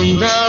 Sunday.